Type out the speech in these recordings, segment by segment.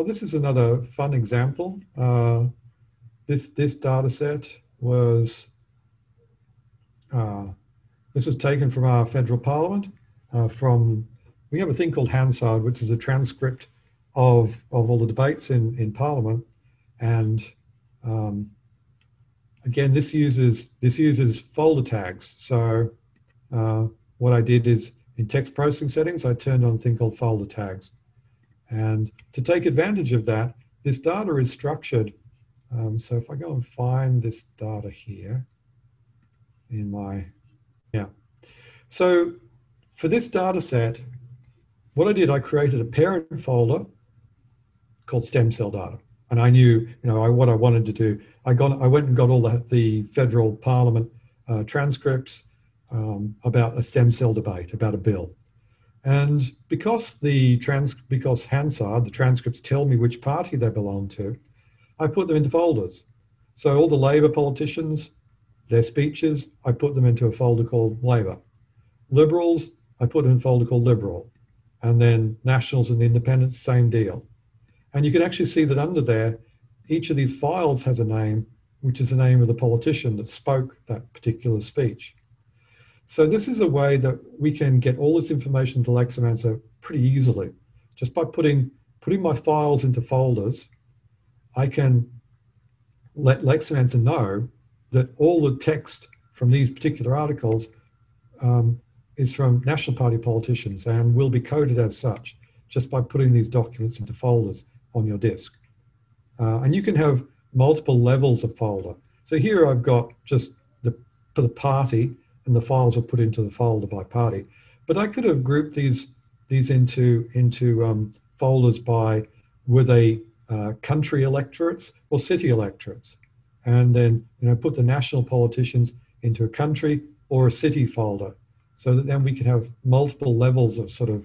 oh, this is another fun example. Uh, this this data set was uh, this was taken from our federal parliament. Uh, from we have a thing called Hansard, which is a transcript of of all the debates in in parliament, and um, again, this uses this uses folder tags. So uh, what I did is in text processing settings, I turned on a thing called folder tags. And to take advantage of that, this data is structured. Um, so if I go and find this data here in my, yeah. So for this data set, what I did, I created a parent folder called stem cell data. And I knew, you know, I, what I wanted to do. I got, I went and got all the, the federal parliament uh, transcripts um, about a stem cell debate, about a bill. And because the trans, because Hansard, the transcripts tell me which party they belong to, I put them into folders. So all the Labor politicians, their speeches, I put them into a folder called Labor. Liberals, I put them in a folder called Liberal. And then Nationals and the Independents, same deal. And you can actually see that under there, each of these files has a name, which is the name of the politician that spoke that particular speech. So this is a way that we can get all this information to Leximancer pretty easily. Just by putting, putting my files into folders, I can let Leximancer know that all the text from these particular articles um, is from National Party politicians and will be coded as such just by putting these documents into folders on your disk. Uh, and you can have multiple levels of folder. So here I've got just the, for the party, and the files are put into the folder by party. But I could have grouped these these into into um, folders by were they uh, country electorates or city electorates, and then you know put the national politicians into a country or a city folder, so that then we could have multiple levels of sort of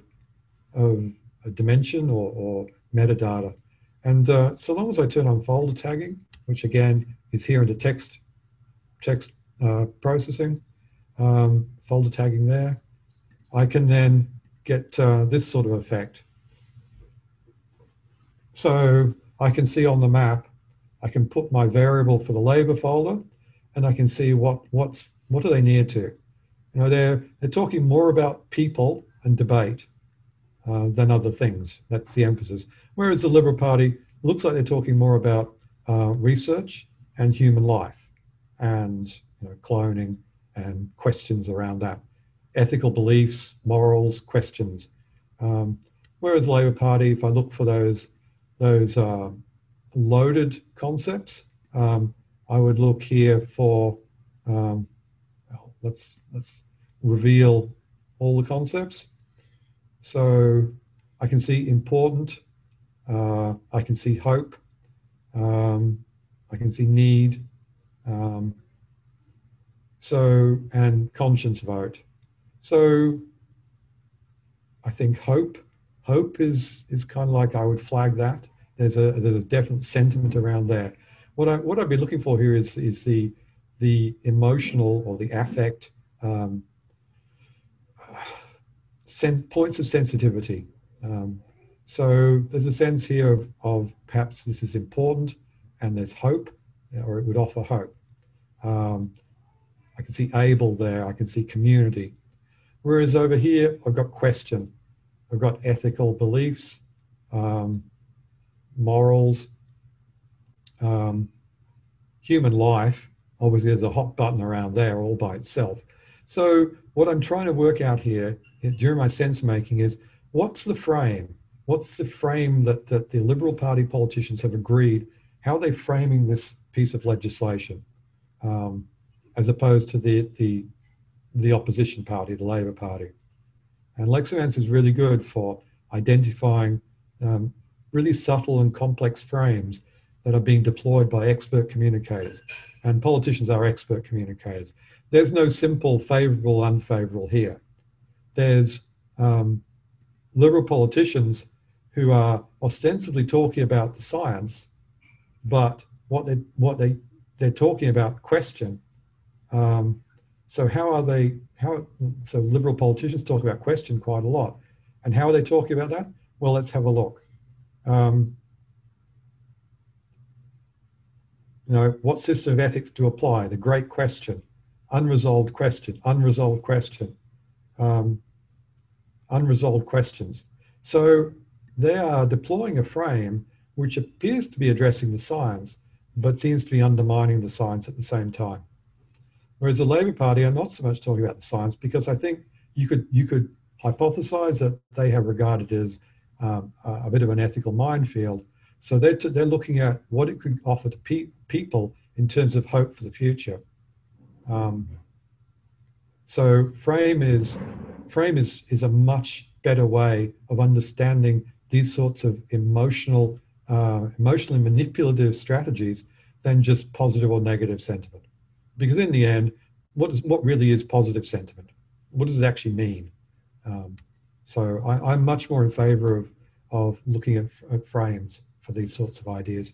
a dimension or, or metadata. And uh, so long as I turn on folder tagging, which again is here in the text text uh, processing, um, folder tagging there. I can then get uh, this sort of effect. So I can see on the map, I can put my variable for the labor folder and I can see what, what's, what are they near to. You know, they're, they're talking more about people and debate uh, than other things. That's the emphasis. Whereas the Liberal Party looks like they're talking more about uh, research and human life and you know, cloning and questions around that. Ethical beliefs, morals, questions. Um, whereas Labor Party, if I look for those, those uh, loaded concepts, um, I would look here for, um, let's, let's reveal all the concepts. So I can see important, uh, I can see hope, um, I can see need, um, so, and conscience vote. So I think hope, hope is, is kind of like I would flag that. There's a, there's a definite sentiment around there. What, I, what I'd be looking for here is, is the, the emotional or the affect um, points of sensitivity. Um, so there's a sense here of, of, perhaps this is important and there's hope, or it would offer hope. Um, I can see able there, I can see community. Whereas over here, I've got question, I've got ethical beliefs, um, morals, um, human life. Obviously, there's a hot button around there all by itself. So what I'm trying to work out here during my sense making is what's the frame? What's the frame that, that the Liberal Party politicians have agreed? How are they framing this piece of legislation? Um, as opposed to the, the, the opposition party, the Labor Party. And Leximancer is really good for identifying um, really subtle and complex frames that are being deployed by expert communicators. And politicians are expert communicators. There's no simple favorable, unfavorable here. There's um, liberal politicians who are ostensibly talking about the science, but what they what they they're talking about question um, so how are they, how, so liberal politicians talk about question quite a lot. And how are they talking about that? Well, let's have a look. Um, you know, what system of ethics to apply? The great question, unresolved question, unresolved question, um, unresolved questions. So they are deploying a frame which appears to be addressing the science, but seems to be undermining the science at the same time. Whereas the Labor Party are not so much talking about the science because I think you could you could hypothesize that they have regarded as um, a bit of an ethical minefield. So they're, t- they're looking at what it could offer to pe- people in terms of hope for the future. Um, so frame is frame is is a much better way of understanding these sorts of emotional uh, emotionally manipulative strategies than just positive or negative sentiment. Because in the end, what is what really is positive sentiment? What does it actually mean? Um, so I, am much more in favour of of looking at, at frames for these sorts of ideas.